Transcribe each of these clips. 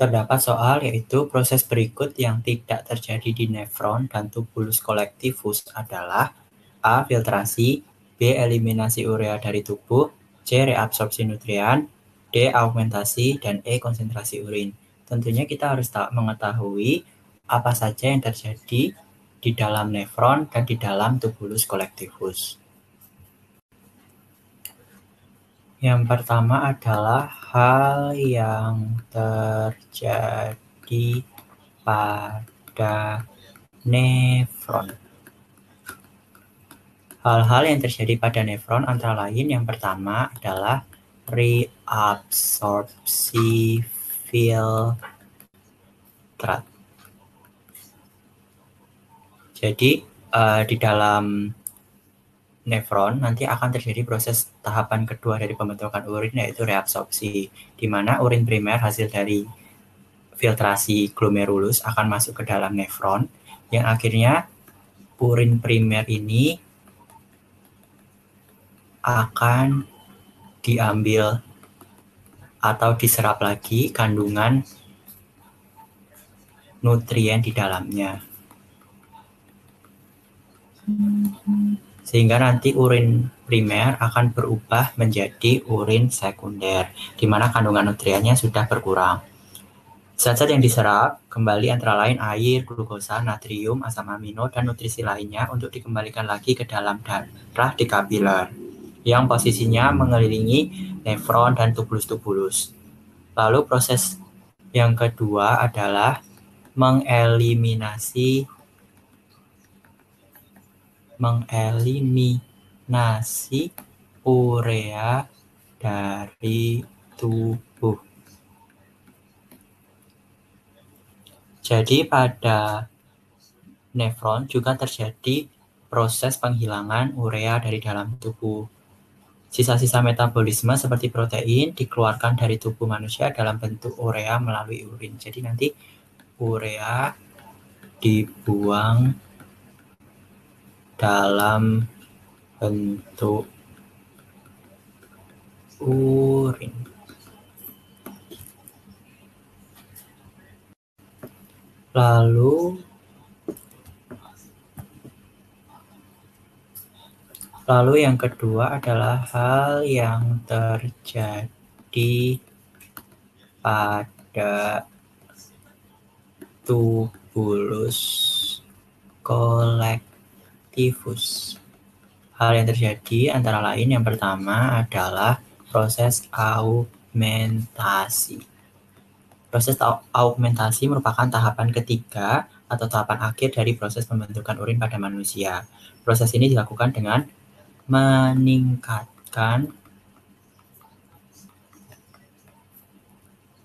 Terdapat soal yaitu proses berikut yang tidak terjadi di nefron dan tubulus kolektifus adalah A. Filtrasi B. Eliminasi urea dari tubuh C. Reabsorpsi nutrien D. Augmentasi dan E. Konsentrasi urin. Tentunya kita harus tak mengetahui apa saja yang terjadi di dalam nefron dan di dalam tubulus kolektifus. Yang pertama adalah hal yang terjadi pada nefron. Hal-hal yang terjadi pada nefron antara lain yang pertama adalah reabsorpsi filtrat. Jadi uh, di dalam nefron nanti akan terjadi proses tahapan kedua dari pembentukan urin yaitu reabsorpsi di mana urin primer hasil dari filtrasi glomerulus akan masuk ke dalam nefron yang akhirnya urin primer ini akan diambil atau diserap lagi kandungan nutrien di dalamnya. Sehingga nanti urin primer akan berubah menjadi urin sekunder, di mana kandungan nutriennya sudah berkurang. Zat-zat yang diserap kembali antara lain air, glukosa, natrium, asam amino, dan nutrisi lainnya untuk dikembalikan lagi ke dalam darah di kapiler yang posisinya mengelilingi nefron dan tubulus-tubulus. Lalu proses yang kedua adalah mengeliminasi mengeliminasi urea dari tubuh. Jadi pada nefron juga terjadi proses penghilangan urea dari dalam tubuh. Sisa-sisa metabolisme seperti protein dikeluarkan dari tubuh manusia dalam bentuk urea melalui urin. Jadi nanti urea dibuang dalam bentuk urin. Lalu Lalu yang kedua adalah hal yang terjadi pada tubulus kolek tifus. Hal yang terjadi antara lain yang pertama adalah proses augmentasi. Proses augmentasi merupakan tahapan ketiga atau tahapan akhir dari proses pembentukan urin pada manusia. Proses ini dilakukan dengan meningkatkan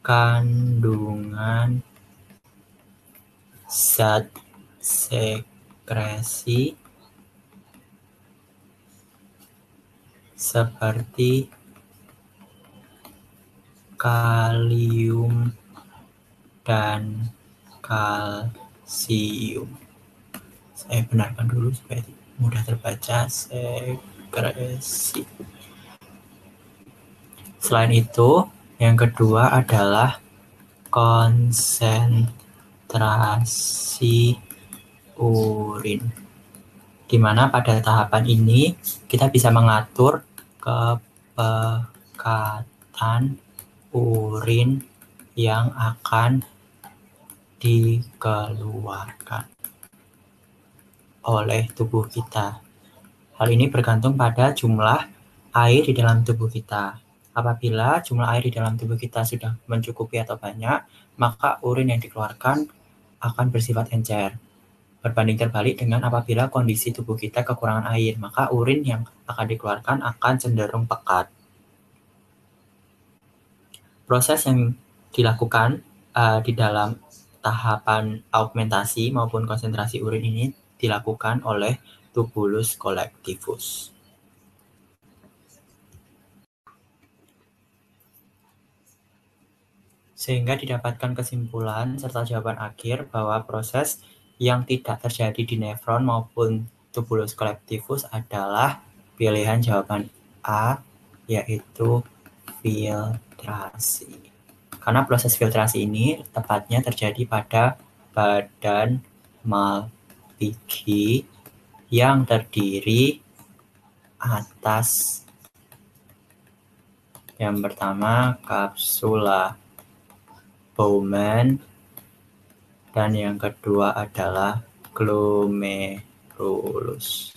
kandungan zat sekresi seperti kalium dan kalsium. Saya benarkan dulu supaya mudah terbaca sekresi. Selain itu, yang kedua adalah konsentrasi urin. Di mana pada tahapan ini kita bisa mengatur kepekatan urin yang akan dikeluarkan oleh tubuh kita. Hal ini bergantung pada jumlah air di dalam tubuh kita. Apabila jumlah air di dalam tubuh kita sudah mencukupi atau banyak, maka urin yang dikeluarkan akan bersifat encer. Berbanding terbalik dengan apabila kondisi tubuh kita kekurangan air, maka urin yang akan dikeluarkan akan cenderung pekat. Proses yang dilakukan uh, di dalam tahapan augmentasi maupun konsentrasi urin ini dilakukan oleh tubulus kolektivus. Sehingga didapatkan kesimpulan serta jawaban akhir bahwa proses yang tidak terjadi di nefron maupun tubulus kolektivus adalah pilihan jawaban A, yaitu filtrasi. Karena proses filtrasi ini tepatnya terjadi pada badan Malpighi yang terdiri atas yang pertama kapsula Bowman dan yang kedua adalah glomerulus.